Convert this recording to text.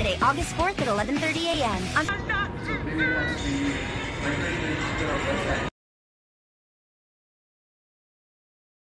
Saturday, August 4th at 11:30 a.m.